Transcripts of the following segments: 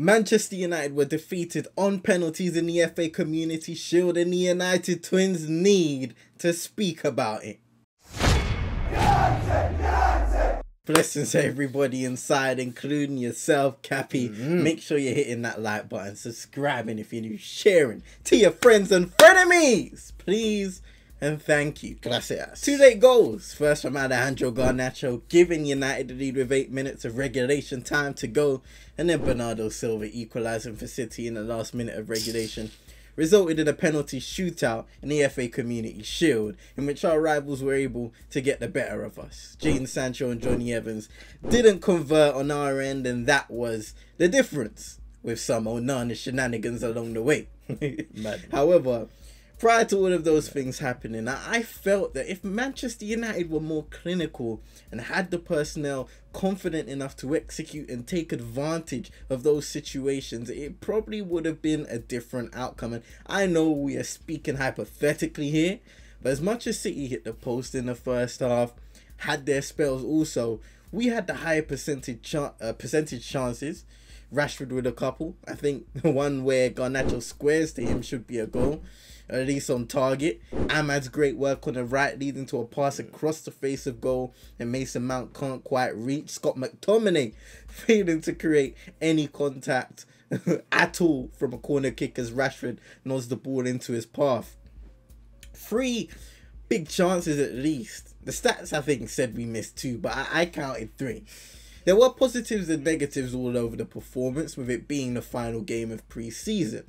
Manchester United were defeated on penalties in the FA Community Shield, and the United Twins need to speak about it. Blessings to everybody inside, including yourself, Cappy. Mm-hmm. Make sure you're hitting that like button, subscribing if you're new, sharing to your friends and frenemies. Please and thank you. Gracias. Two late goals. First from Alejandro Garnacho, giving United the lead with eight minutes of regulation time to go, and then Bernardo Silva equalising for City in the last minute of regulation. Resulted in a penalty shootout in the FA Community Shield, in which our rivals were able to get the better of us. Jadon Sancho and Jonny Evans didn't convert on our end, and that was the difference, with some Onana shenanigans along the way. However, prior to all of those things happening, I felt that if Manchester United were more clinical and had the personnel confident enough to execute and take advantage of those situations, it probably would have been a different outcome. And I know we are speaking hypothetically here, but as much as City hit the post in the first half, had their spells also, we had the higher percentage ch- uh, percentage chances. Rashford with a couple. I think the one where Garnacho squares to him should be a goal at least on target. Amad's great work on the right, leading to a pass across the face of goal, and Mason Mount can't quite reach. Scott McTominay failing to create any contact at all from a corner kick as Rashford nods the ball into his path. Three big chances at least. The stats I think said we missed two, but I, I counted three. There were positives and negatives all over the performance, with it being the final game of pre-season.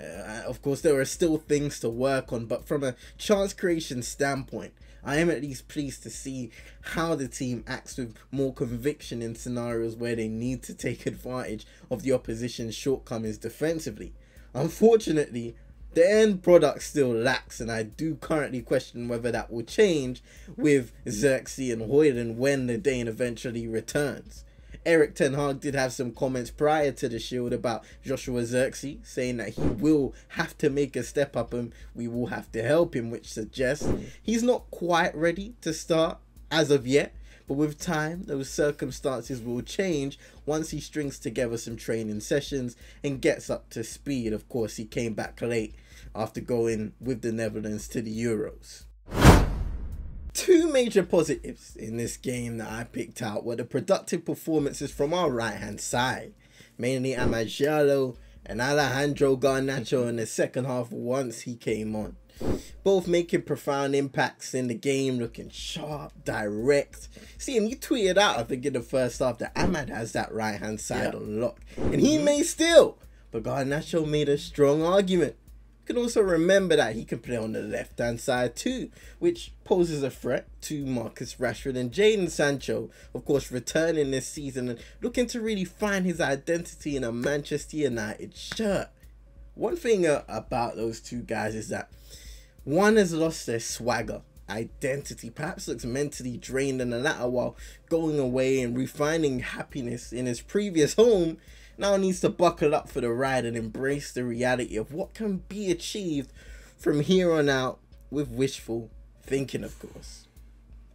Uh, of course, there are still things to work on, but from a chance creation standpoint, I am at least pleased to see how the team acts with more conviction in scenarios where they need to take advantage of the opposition's shortcomings defensively. Unfortunately, the end product still lacks, and I do currently question whether that will change with Zirkzee and Højlund when the Dane eventually returns. Erik Ten Hag did have some comments prior to the Shield about Joshua Zirkzee, saying that he will have to make a step up and we will have to help him, which suggests he's not quite ready to start as of yet. But with time, those circumstances will change once he strings together some training sessions and gets up to speed. Of course, he came back late after going with the Netherlands to the Euros two major positives in this game that I picked out were the productive performances from our right hand side, mainly Amad Diallo and Alejandro Garnacho in the second half once he came on. Both making profound impacts in the game, looking sharp, direct. See, and you tweeted out, I think, in the first half that Amad has that right hand side yeah. unlocked. And he may still, but Garnacho made a strong argument You can also remember that he can play on the left hand side too, which poses a threat to Marcus Rashford and Jadon Sancho, of course, returning this season and looking to really find his identity in a Manchester United shirt. One thing uh, about those two guys is that one has lost their swagger identity, perhaps looks mentally drained in the latter while going away and refining happiness in his previous home now needs to buckle up for the ride and embrace the reality of what can be achieved from here on out with wishful thinking, of course.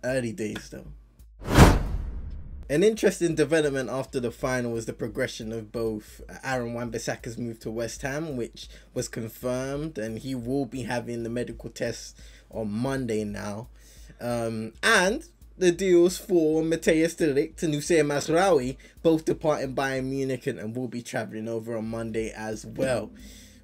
Early days, though. An interesting development after the final was the progression of both Aaron Wan-Bissaka's move to West Ham, which was confirmed, and he will be having the medical tests on Monday now. Um, and the deals for Matthijs de Ligt and Noussair Mazraoui, both departing Bayern Munich and, and will be travelling over on Monday as well.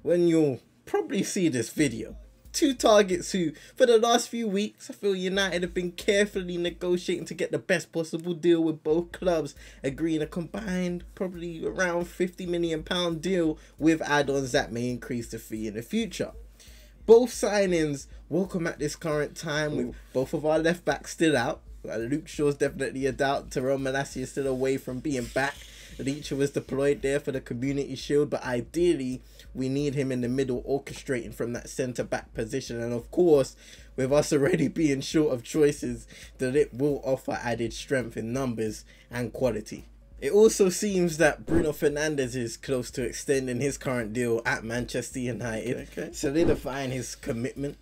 When you'll probably see this video. Two targets who, for the last few weeks, I feel United have been carefully negotiating to get the best possible deal with both clubs, agreeing a combined probably around £50 million deal with add-ons that may increase the fee in the future. Both signings welcome at this current time with both of our left backs still out uh, Luke Shaw's definitely a doubt. Tyrell Malacia is still away from being back. Licha was deployed there for the community shield, but ideally we need him in the middle orchestrating from that centre back position. And of course, with us already being short of choices, that it will offer added strength in numbers and quality. It also seems that Bruno Fernandes is close to extending his current deal at Manchester United, okay. solidifying his commitment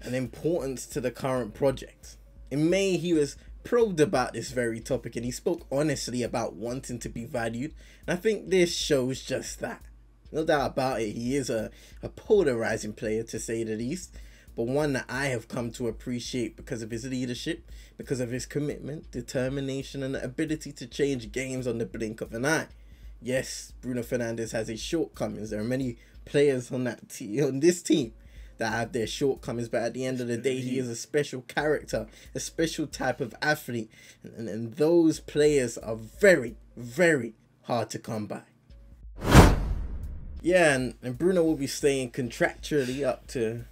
and importance to the current project. In May, he was probed about this very topic and he spoke honestly about wanting to be valued. And I think this shows just that. No doubt about it, he is a, a polarizing player to say the least, but one that I have come to appreciate because of his leadership, because of his commitment, determination, and the ability to change games on the blink of an eye. Yes, Bruno Fernandes has his shortcomings. There are many players on that team, on this team, that have their shortcomings, but at the end of the day, he is a special character, a special type of athlete, and, and those players are very, very hard to come by. Yeah, and, and Bruno will be staying contractually up to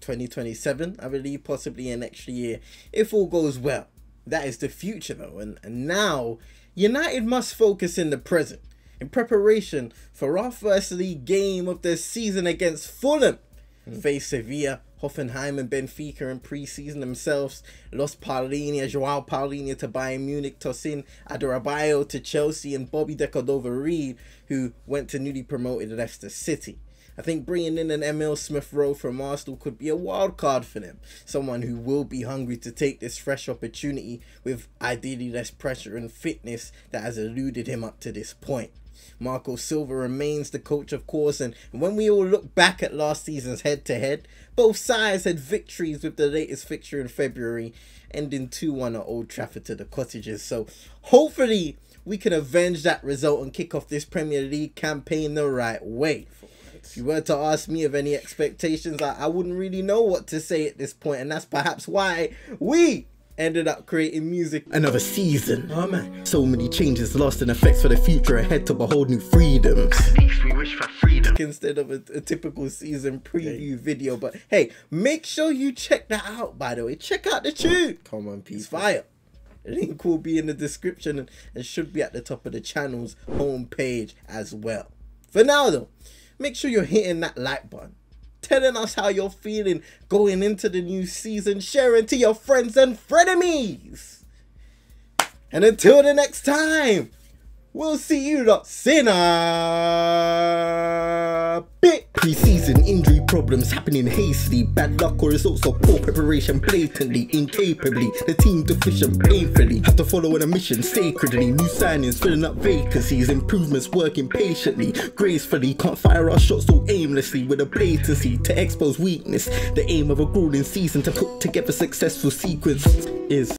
2027, I believe, possibly an extra year, if all goes well. That is the future, though, and, and now United must focus in the present in preparation for our first league game of the season against Fulham. Mm. Face Sevilla, Hoffenheim, and Benfica in pre-season themselves. Lost Palhinha, Joao Palhinha to Bayern Munich, Tosin Adarabioyo to Chelsea, and Bobby De Cordova-Reid, who went to newly promoted Leicester City. I think bringing in an Emil Smith Rowe from Arsenal could be a wild card for them. Someone who will be hungry to take this fresh opportunity with ideally less pressure and fitness that has eluded him up to this point. Marco Silva remains the coach, of course, and when we all look back at last season's head to head, both sides had victories with the latest fixture in February, ending 2 1 at Old Trafford to the Cottagers. So hopefully we can avenge that result and kick off this Premier League campaign the right way. If you were to ask me of any expectations, I, I wouldn't really know what to say at this point, and that's perhaps why we ended up creating music. Another season. Oh man. So many changes, lost and effects for the future ahead to behold new freedoms. we wish for freedom. Instead of a, a typical season preview video. But hey, make sure you check that out, by the way. Check out the tune. Oh, come on, peace. Fire. The link will be in the description and, and should be at the top of the channel's homepage as well. For now though, make sure you're hitting that like button telling us how you're feeling going into the new season, sharing to your friends and frenemies. And until the next time, we'll see you lot sinner bit. Pre-season injury problems happening hastily, bad luck or results of poor preparation blatantly, incapably. The team deficient painfully, have to follow on a mission sacredly. New signings filling up vacancies, improvements working patiently, gracefully. Can't fire our shots so aimlessly with a blatancy to expose weakness. The aim of a grueling season to put together successful sequence is